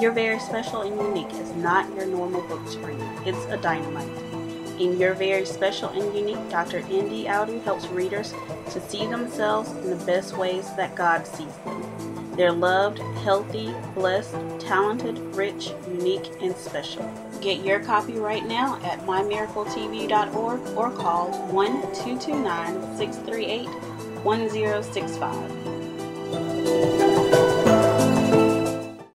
Your Very Special and Unique is not your normal book screen, it's a dynamite. In Your Very Special and Unique, Dr. N. D. Audu helps readers to see themselves in the best ways that God sees them. They're loved, healthy, blessed, talented, rich, unique, and special. Get your copy right now at mymiracletv.org or call 1 638 1065.